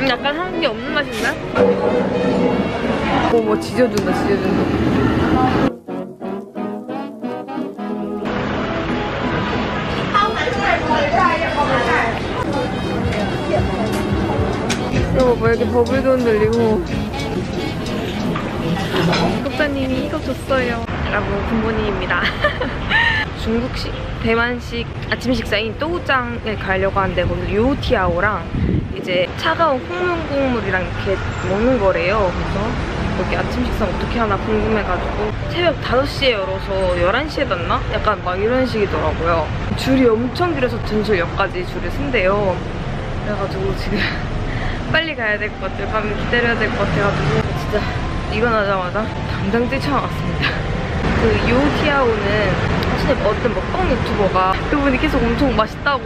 음, 약간 한국에 없는 맛인데? 어, 뭐 지져준다, 지져준다. 이거 뭐 이렇게 버블도 흔들리고 국사님이 이거 줬어요 여러분 군보님입니다 중국식, 대만식 아침 식사인 또우장에 가려고 하는데 거기서 요티아오랑 이제 차가운 콩물 국물이랑 이렇게 먹는 거래요 그래서 거기 아침 식사 어떻게 하나 궁금해가지고 새벽 5시에 열어서 11시에 닫나? 약간 막 이런 식이더라고요 줄이 엄청 길어서 전철역까지 줄을 쓴대요 그래가지고 지금 빨리 가야 될 것 같아요. 밤에 기다려야 될 것 같아가지고 진짜 일어나자마자 당장 뛰쳐나왔습니다. 그 요티아오는 사실 어떤 먹방 유튜버가 그분이 계속 엄청 맛있다고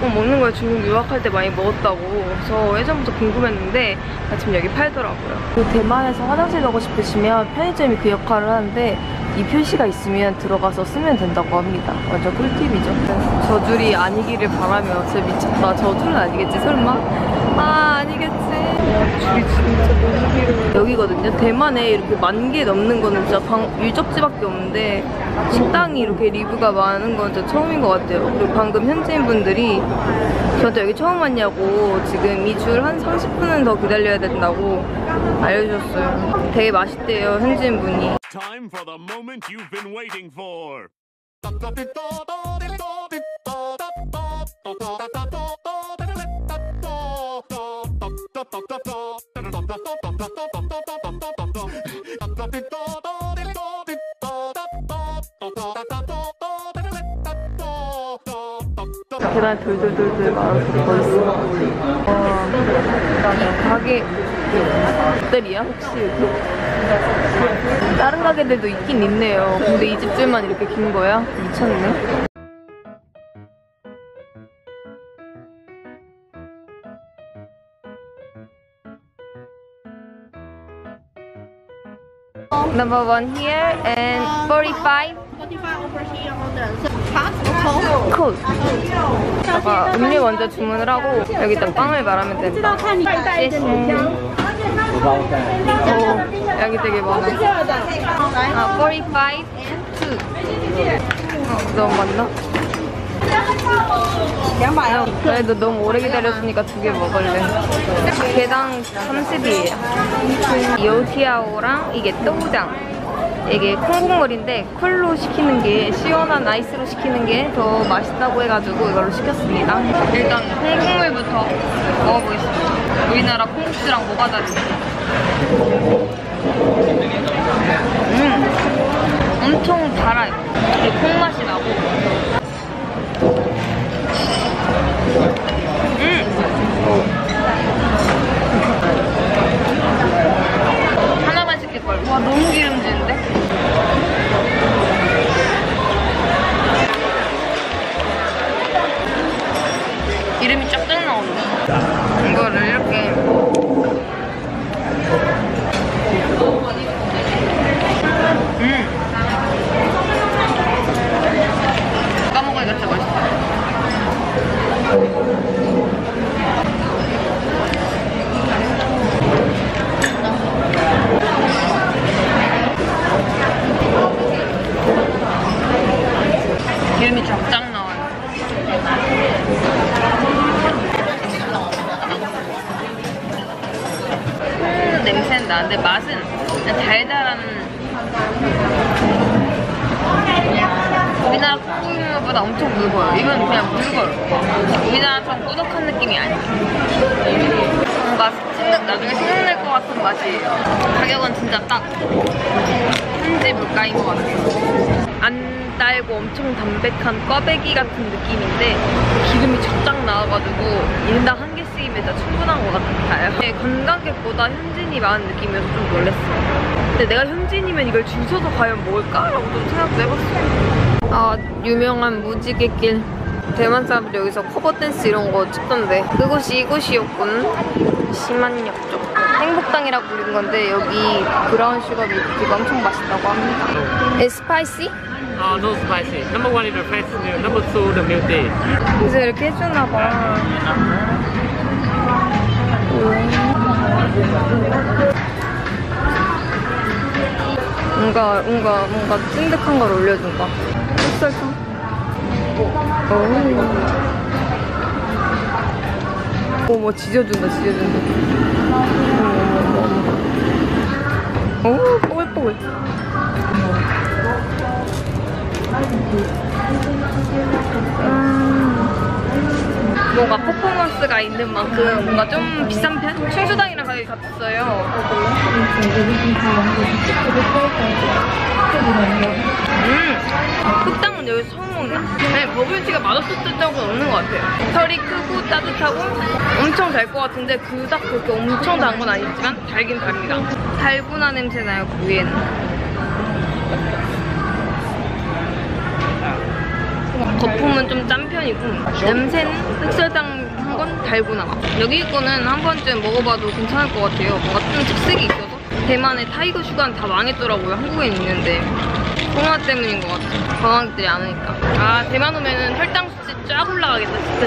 뭐 먹는 걸 중국 유학할 때 많이 먹었다고 그래서 예전부터 궁금했는데 마침 여기 팔더라고요. 그 대만에서 화장실 가고 싶으시면 편의점이 그 역할을 하는데 이 표시가 있으면 들어가서 쓰면 된다고 합니다. 완전 꿀팁이죠. 저줄이 아니기를 바라며 진짜 미쳤다. 저줄은 아니겠지 설마? 아 아니겠지. 여기거든요. 대만에 이렇게 만 개 넘는 거는 진짜 방, 유적지밖에 없는데 식당이 이렇게 리뷰가 많은 건 진짜 처음인 것 같아요. 그리고 방금 현지인 분들이 저한테 여기 처음 왔냐고 지금 이 줄 한 30분은 더 기다려야 된다고 알려주셨어요. 되게 맛있대요 현지인 분이. 계단 돌돌돌돌 말아서 멋있어. 와, 이 가게 호텔이야 혹시? 다른 가게들도 있긴 있네요. 근데 이 집줄만 이렇게 긴 거야? 미쳤네. number one here and um, 45 45 over here on the hot cold 제가 음료 먼저 주문을 하고 여기 일단 빵을 말하면 됩니다 음. 예. 오, 양이 되게 많아. 아, 45 2 어, 너무 많나? 그래도 너무 오래 기다렸으니까 두 개 먹을래. 개당 30이에요. 요티아오랑 이게 또우장. 이게 콩국물인데 쿨로 시키는 게 시원한 아이스로 시키는 게 더 맛있다고 해가지고 이걸로 시켰습니다. 일단 콩국물부터 먹어보겠습니다. 우리나라 콩국수랑 뭐가 다른지. 음, 엄청 달아요. 콩맛이 나고. 음. 하나만 시킬걸. 와, 너무 기름진데? 기름이 쫙쫙 나오네. 이거를 이렇게. 현지 물가인 것 같아요. 안 달고 엄청 담백한 꽈배기 같은 느낌인데 기름이 쫙쫙 나와가지고 인당 한 개씩이면 진짜 충분한 것 같아요. 네, 관광객보다 현지인이 많은 느낌이어서 좀 놀랐어요. 근데 내가 현지인이면 이걸 줄 서서 과연 먹을까 라고 좀 생각도 해봤어요. 아 유명한 무지개길 대만 사람들 여기서 커버 댄스 이런 거 찍던데 그곳이 이곳이었군 심한역 쪽 행복당이라고 부르는 건데 여기 브라운 슈거 밀크티가 엄청 맛있다고 합니다. It's spicy? Uh, no spicy. Number one is the fresh milk. Number two, the milk tea. 그래서 이렇게 해주나 봐. 음. 뭔가 뭔가 뭔가 찐득한 걸 올려준다. 햇살탕. 오. 오. 뭐 지져준다, 지져준다. 어머, 어머, 어머. 오, 뽀글뽀글. 음. 뭔가 퍼포먼스가 있는 만큼 뭔가 좀 비싼 편? 충수당이랑 가격이 같았어요. 음, 흑당 은 여기서 처음 먹나? 네, 버블티가 맛없었을 적은 없는 것 같아요. 털이 크고 따뜻하고 엄청 달 것 같은데 그닥 그렇게 엄청 단 건 아니지만 달긴 답니다. 달고나 냄새 나요, 그 위에는. 거품은 좀 짠 편이고 냄새는 흑설탕 한 건 달고나 여기 거는 한 번쯤 먹어봐도 괜찮을 것 같아요 뭔가 좀 특색이 있어서 대만의 타이거 슈가는 다 망했더라고요 한국엔 있는데 코로나 때문인 것 같아요. 관광객들이 안 오니까. 아 대만 오면은 혈당 수치 쫙 올라가겠다 진짜.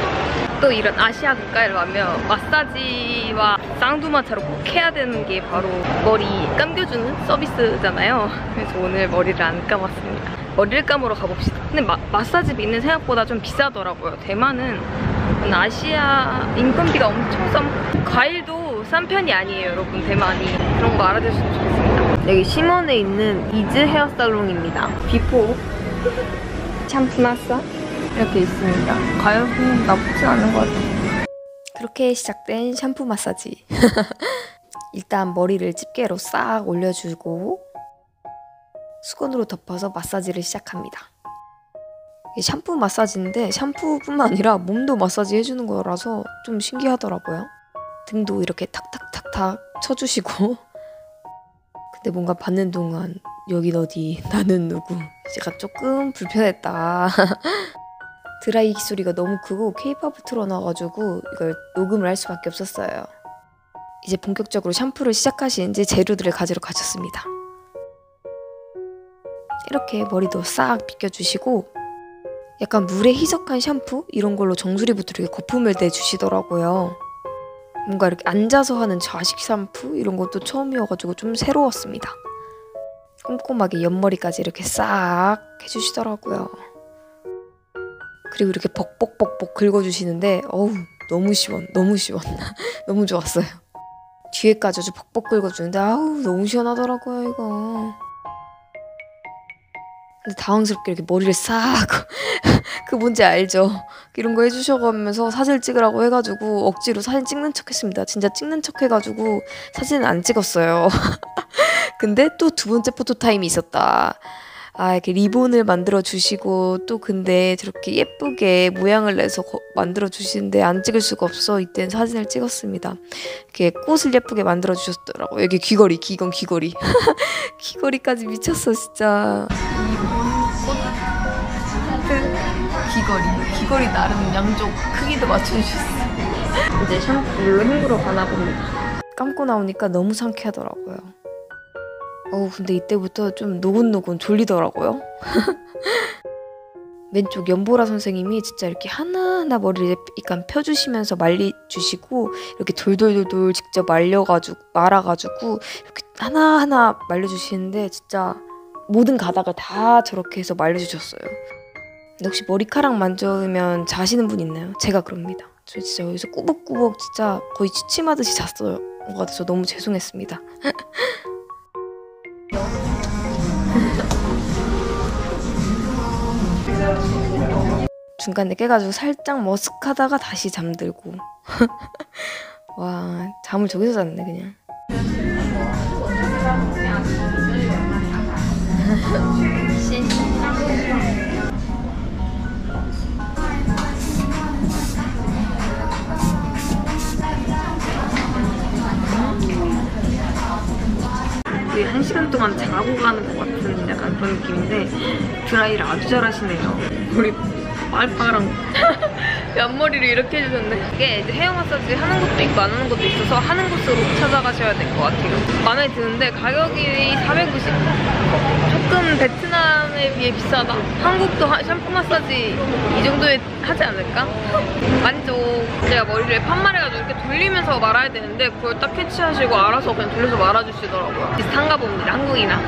또 이런 아시아 국가에 가면 마사지와 쌍두마차로 꼭 해야 되는 게 바로 머리 감겨주는 서비스잖아요. 그래서 오늘 머리를 안 감았습니다. 머리를 감으러 가봅시다. 근데 마, 마사지 비는 생각보다 좀 비싸더라고요. 대만은 아시아 인건비가 엄청 싼 과일도 싼 편이 아니에요 여러분. 대만이. 그런 거 알아주시면 좋겠습니다 여기 시먼에 있는 이즈 헤어살롱입니다. Before. 샴푸 마사? 이렇게 있습니다. 가격은 나쁘지 않은 것 같아요. 그렇게 시작된 샴푸 마사지. 일단 머리를 집게로 싹 올려주고 수건으로 덮어서 마사지를 시작합니다. 이게 샴푸 마사지인데 샴푸뿐만 아니라 몸도 마사지 해주는 거라서 좀 신기하더라고요. 등도 이렇게 탁탁탁탁 쳐주시고 근데 뭔가 받는 동안 여긴 어디 나는 누구 제가 조금 불편했다. 드라이기 소리가 너무 크고 케이팝을 틀어놔가지고 이걸 녹음을 할 수밖에 없었어요. 이제 본격적으로 샴푸를 시작하시는지 재료들을 가지러 가셨습니다. 이렇게 머리도 싹 빗겨주시고 약간 물에 희석한 샴푸 이런 걸로 정수리부터 이렇게 거품을 내주시더라고요. 뭔가 이렇게 앉아서 하는 좌식 샴푸 이런 것도 처음이어가지고 좀 새로웠습니다. 꼼꼼하게 옆머리까지 이렇게 싹 해주시더라고요. 그리고 이렇게 벅벅벅벅 긁어주시는데 어우 너무 시원 너무 시원 너무 좋았어요. 뒤에까지 아주 벅벅 긁어주는데 아우 너무 시원하더라고요 이거. 근데 당황스럽게 이렇게 머리를 싹 그 뭔지 알죠? 이런 거 해주셔가면서 사진 찍으라고 해가지고 억지로 사진 찍는 척했습니다. 진짜 찍는 척해가지고 사진은 안 찍었어요. 근데 또 두 번째 포토 타임이 있었다. 아 이렇게 리본을 만들어 주시고 또 근데 저렇게 예쁘게 모양을 내서 거- 만들어 주시는데 안 찍을 수가 없어 이땐 사진을 찍었습니다. 이렇게 꽃을 예쁘게 만들어 주셨더라고. 요 여기 귀걸이, 귀건 귀걸이, 귀걸이까지 미쳤어 진짜. 귀걸이 귀걸이 나름 양쪽 크기도 맞춰주셨어. 이제 샴푸로 헹구러 가나 봅니다 감고 나오니까 너무 상쾌하더라고요. 어우 근데 이때부터 좀 노곤노곤 졸리더라고요. 왼쪽 연보라 선생님이 진짜 이렇게 하나하나 머리를 약간 펴주시면서 말려주시고 이렇게 돌돌돌돌 직접 말려가지고 말아가지고 이렇게 하나하나 말려주시는데 진짜 모든 가닥을 다 저렇게 해서 말려주셨어요 혹시 머리카락 만져면 자시는 분 있나요? 제가 그럽니다. 저 진짜 여기서 꾸벅꾸벅 진짜 거의 취침하듯이 잤어요. 것 같아서 너무 죄송했습니다. 중간에 깨가지고 살짝 머쓱하다가 다시 잠들고 와 잠을 저기서 잤네 그냥 거의 한 시간 동안 자고 가는 것 같은 약간 그런 느낌인데 드라이를 아주 잘하시네요. 머리 빨빨한 앞머리를 이렇게 해주셨네. 이게 이제 헤어 마사지 하는 것도 있고 안 하는 것도 있어서 하는 곳으로 찾아가셔야 될 것 같아요. 마음에 드는데 가격이 490. 조금 베트남에 비해 비싸다. 한국도 하- 샴푸 마사지 이 정도에 하지 않을까? 만족. 제가 머리를 판말해가지고 이렇게 돌리면서 말아야 되는데 그걸 딱 캐치하시고 알아서 그냥 돌려서 말아주시더라고요. 비슷한가 봅니다, 한국이나.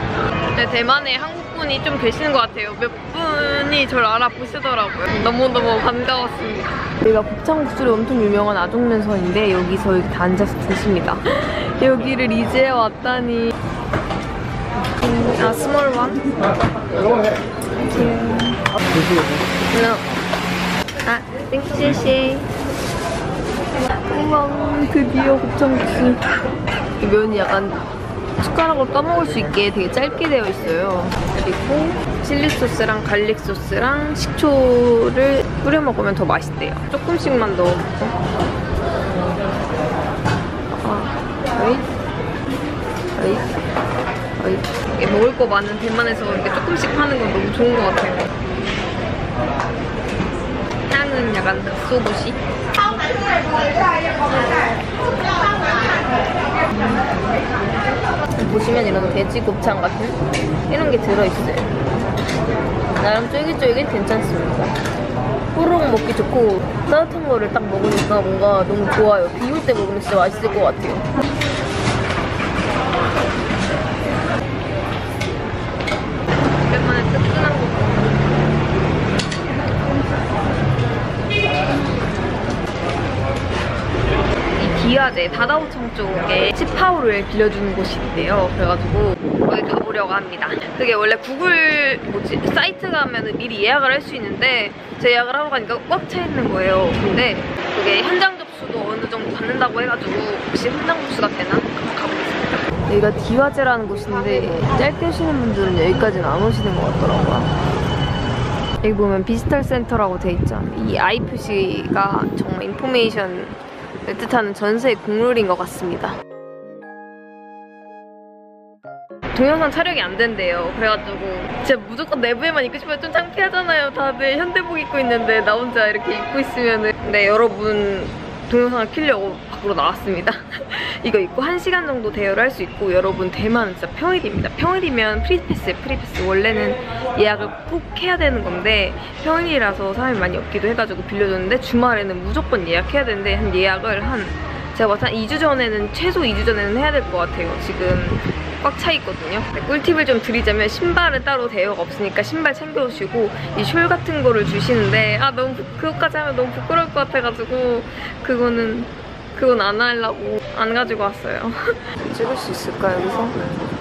근데 대만에 한국 분이 좀 계시는 것 같아요. 몇 분이 저를 알아보시더라고요. 너무너무 반가웠습니다. 여기가 곱창국수로 엄청 유명한 아종면선인데 여기서 이렇게 다 앉아서 드십니다. 여기를 이제 왔다니. 음, 아, small one? No. 아, 谢谢. 우와, 드디어 곱창국수. 이 면이 약간 숟가락으로 떠먹을 수 있게 되게 짧게 되어 있어요. 그리고 칠리 소스랑 garlic 소스랑 식초를 뿌려 먹으면 더 맛있대요. 조금씩만 넣어 먹고. 아, 어이? 어이? 어이? 먹을 거 많은 대만에서 이렇게 조금씩 파는 건 너무 좋은 것 같아요. 향은 약간 소부시? 보시면 이런 돼지 곱창 같은 이런 게 들어있어요. 나름 쫄깃쫄깃 괜찮습니다. 호롱 먹기 좋고 따뜻한 거를 딱 먹으니까 뭔가 너무 좋아요. 비 올 때 먹으면 진짜 맛있을 것 같아요. 오랜만에 뜨끈한 거 이 디아제 다다오청 쪽에 치파오를 빌려주는 곳이 있대요. 그래가지고 거기 가보려고 합니다. 그게 원래 구글 뭐지 사이트 가면 미리 예약을 할 수 있는데 제 예약을 하러 가니까 꽉 차 있는 거예요. 근데 그게 현장 접수도 어느 정도 받는다고 해가지고 혹시 현장 접수가 되나 가보겠습니다. 여기가 디화제라는 곳인데 짧게 오시는 분들은 여기까지는 안 오시는 것 같더라고요. 여기 보면 visitor 센터라고 돼 있죠. 이 IFC가 정말 information 을 뜻하는 전세계의 국룰인 것 같습니다. 동영상 촬영이 안 된대요. 그래가지고 진짜 무조건 내부에만 입고 싶어요. 좀 창피하잖아요. 다들 현대복 입고 있는데 나 혼자 이렇게 입고 있으면은 네 여러분 동영상을 키려고 밖으로 나왔습니다. 이거 입고 1시간 정도 대여를 할 수 있고 여러분 대만은 진짜 평일입니다. 평일이면 free pass에 free pass 원래는 예약을 꼭 해야 되는 건데 평일이라서 사람이 많이 없기도 해가지고 빌려줬는데 주말에는 무조건 예약해야 되는데 한 예약을 한 제가 봤을 때한 2주 전에는 최소 2주 전에는 해야 될 것 같아요. 지금 꽉 차 있거든요. 네, 꿀팁을 좀 드리자면 신발은 따로 대여가 없으니까 신발 챙겨오시고 이 숄 같은 거를 주시는데 아 너무 부- 그것까지 하면 너무 부끄러울 것 같아가지고 그거는 그건 안 하려고 안 가지고 왔어요. 찍을 수 있을까 여기서?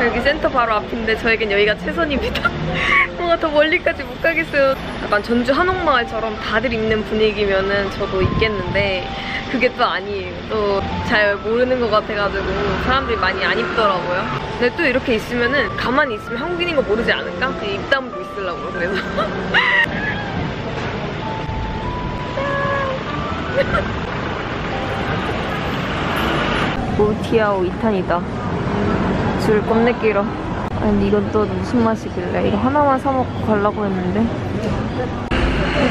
여기 센터 바로 앞인데 저에겐 여기가 최선입니다. 뭔가 더 멀리까지 못 가겠어요. 약간 전주 한옥마을처럼 다들 입는 분위기면은 저도 있겠는데 그게 또 아니에요. 또 잘 모르는 것 같아가지고 사람들이 많이 안 입더라고요. 근데 또 이렇게 있으면은 가만히 있으면 한국인인 거 모르지 않을까? 그냥 입 다물고 있으려고요. 그래서. 모티아오 2탄이다. 줄 길어. 아니 이건 또 무슨 맛이길래 이거 하나만 사 먹고 가려고 했는데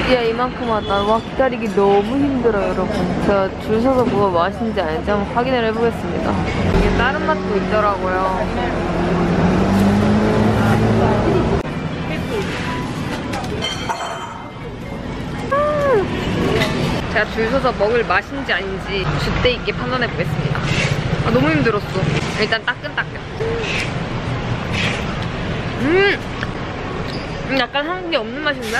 드디어 이만큼 왔다. 와 기다리기 너무 힘들어요 여러분. 제가 줄 서서 뭐가 맛있는지 아닌지 한번 확인을 해보겠습니다. 이게 다른 맛도 있더라고요. 제가 줄 서서 먹을 맛인지 아닌지 줏대 있게 판단해 보겠습니다. 아, 너무 힘들었어. 일단 따끈따끈. 음! 음, 약간 한국에 없는 맛인데?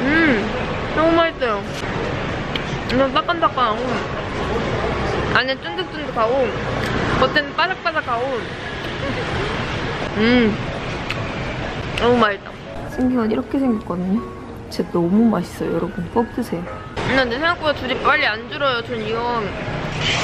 음! 너무 맛있어요. 이건 따끈따끈하고, 안에 쫀득쫀득하고, 겉에는 바삭바삭하고, 음! 너무 맛있다. 신기한 이렇게 생겼거든요. 진짜 너무 맛있어요, 여러분. 꼭 드세요. 근데 생각보다 줄이 빨리 안 줄어요. 전 이거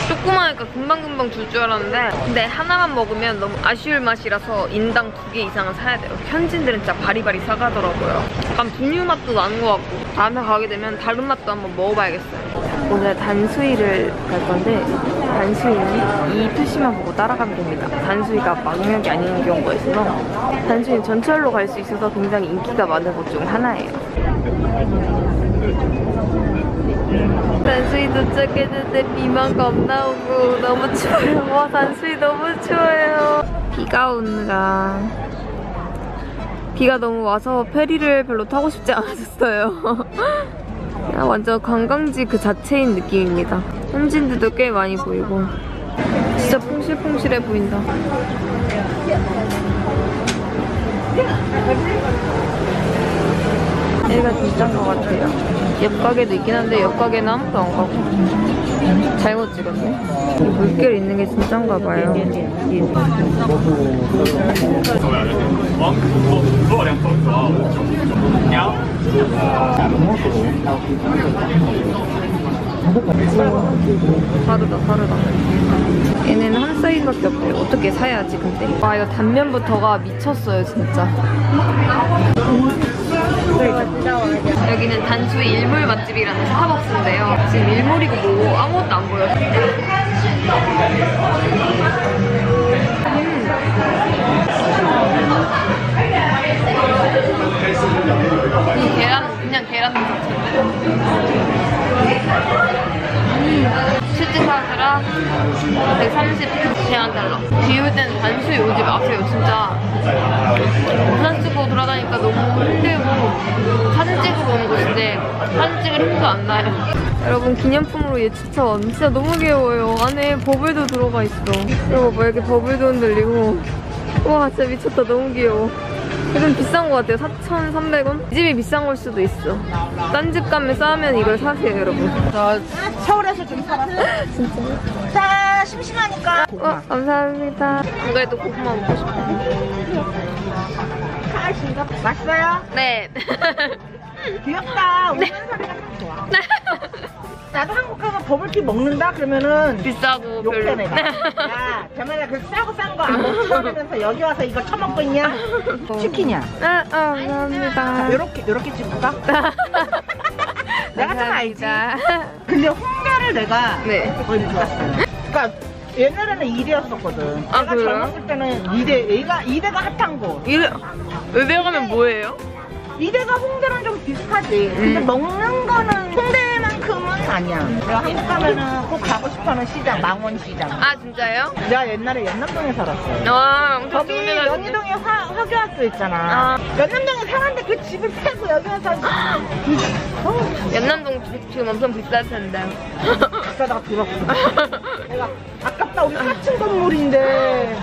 조그마하니까 금방금방 줄 줄 알았는데 근데 하나만 먹으면 너무 아쉬울 맛이라서 인당 두 개 이상은 사야 돼요. 현지인들은 진짜 바리바리 사가더라고요. 약간 분유 맛도 나는 것 같고 다음에 가게 되면 다른 맛도 한번 먹어봐야겠어요. 오늘 단수이를 갈 건데 단수이는 이 표시만 보고 따라가면 됩니다. 단수이가 망역이 아닌 경우가 있어서 단수이는 전철로 갈 수 있어서 굉장히 인기가 많은 곳 중 하나예요. 단수이 도착했는데 비만 겁나 오고 너무 추워요. 와 단수이 너무 추워요. 비가 오느라 비가 너무 와서 페리를 별로 타고 싶지 않았어요. 완전 관광지 그 자체인 느낌입니다. 현지인들도 꽤 많이 보이고 진짜 퐁실퐁실해 보인다. 여기가 진짜인 것 같아요. 옆 가게도 있긴 한데 옆 가게는 아무도 안 가고 잘못 찍었네. 이 물결 있는 게 진짜인가 봐요. 다르다 다르다. 얘네는 한 사이즈밖에 없대요 어떻게 사야지 근데. 와 이거 단면부터가 미쳤어요 진짜. 여기는 단수의 일몰 맛집이라는 스타벅스인데요. 지금 일몰이고 뭐고 아무것도 안 보여요. 이 계란 그냥 계란 자체인데 사드라 130 대한 달러. 비올 때는 단수에 오지 마세요 진짜. 우산 쓰고 돌아다니까 너무 힘들고 사진 찍으러 오는 곳인데 사진 찍을 힘도 안 나요. 여러분 기념품으로 얘 추천 진짜 너무 귀여워요. 안에 버블도 들어가 있어. 이거 봐 이렇게 버블도 흔들리고. 와 진짜 미쳤다. 너무 귀여워 좀 비싼 것 같아요 4,300원? 이 집이 비싼 걸 수도 있어 딴 집 가면 싸면 이걸 사세요 여러분 저 서울에서 좀 살았어요. 진짜요? 자, 심심하니까. 어, 감사합니다. 안 그래도 고구마 먹고 싶어요. 가신가? 맛있어요? 네. 귀엽다. 웃는 소리가 참 좋아. 나도 한국 가서 버블티 먹는다 그러면은 비싸고 욕해 별로. 내가. 야, 대만에 그 싸고 싼 거 안 먹고 처음면서 여기 와서 이거 처먹고 있냐? 치킨이야. 아, 아, 감사합니다. 요렇게 요렇게 찍을까? 내가 좀 알지. 감사합니다. 근데 홍대를 내가 네. 못 갔어요. 그러니까 옛날에는 2대였었거든. 아, 내가 그래요? 젊었을 때는 2대, 얘가 2대가 핫한 곳. 이래, 의대 가면 뭐예요? 이대가 홍대랑 좀 비슷하지. 근데 음. 먹는 거는 홍대만큼은 아니야. 내가 한국 가면은 꼭 가고 싶어하는 시장, 망원시장. 아, 진짜요? 내가 옛날에 연남동에 살았어요. 아, 엄청 거기 좋은 데가 연희동에 화, 화교학교 있잖아. 아. 연남동에 사는데 그 집을 패고 여기 와서 어, 연남동 지- 지금 엄청 비쌀 텐데. 비싸다가 들었어. 내가 아 깝다 우리 4층 건물인데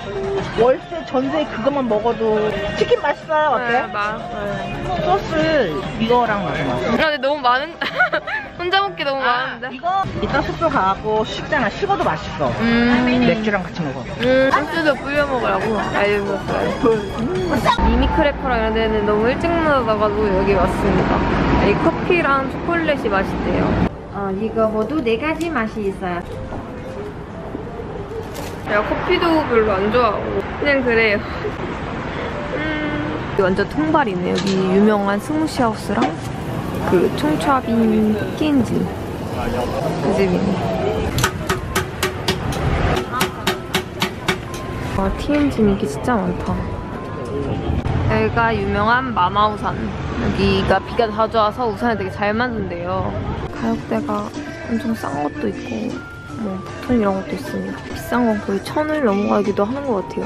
월세 전세 그것만 먹어도 치킨 맛있어요 네, 어때? 맛있어요. 소스 이거랑 먹어. 아, 근데 너무 많은, 혼자 먹기 너무 많은데. 이거 이따 숙소 가고 식잖아. 식어도 맛있어. 음. 맥주랑 같이 먹어. 음, 소스도 뿌려 먹으라고 알려줬어요. 미미 크래커랑 이런 데는 너무 일찍 나가가지고 여기 왔습니다. 이 커피랑 초콜릿이 맛있대요. 어, 이거 모두 네 가지 맛이 있어요. 제가 커피도 별로 안 좋아하고 그냥 그래요. 음, 완전 통발이네. 여기 유명한 스무시 하우스랑 그 총차빈 키엔진 그 집이네. 아, 티엔진 인기 진짜 많다. 여기가 유명한 마마우산. 여기가 비가 자주 와서 우산을 되게 잘 만든대요. 가격대가 엄청 싼 것도 있고 뭐 보통 이런 것도 있습니다. 비싼 건 거의 천을 넘어가기도 하는 것 같아요.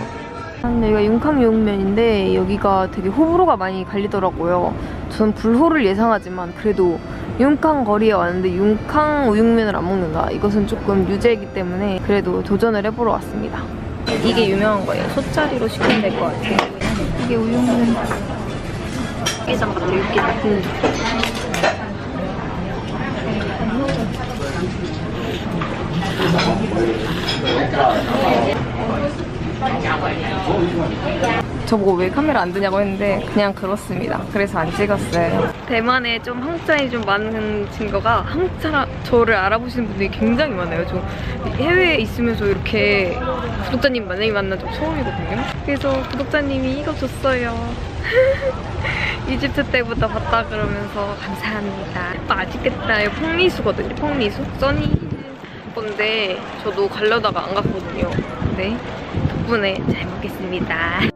아, 여기가 융캉용면인데 여기가 되게 호불호가 많이 갈리더라고요. 저는 불호를 예상하지만 그래도 융캉 거리에 왔는데 융캉 우육면을 안 먹는다. 이것은 조금 유죄이기 때문에 그래도 도전을 해보러 왔습니다. 이게 유명한 거예요. 소짜리로 시키면 될 것 같아요. 이게 우육면. 육개장 같아, 육개장. 음. 저보고 왜 카메라 안 드냐고 했는데 그냥 그렇습니다. 그래서 안 찍었어요. 대만에 좀 한국사람이 좀 많은 증거가 한국 사람 저를 알아보시는 분들이 굉장히 많아요. 저 해외에 있으면서 이렇게 구독자님 많이 만난 적 처음이거든요. 그래서 구독자님이 이거 줬어요. 이집트 때부터 봤다 그러면서 감사합니다. 맛있겠다. 이거 펑리수거든요. 펑리수? 써니 건데 저도 가려다가 안 갔거든요. 근데 덕분에 잘 먹겠습니다.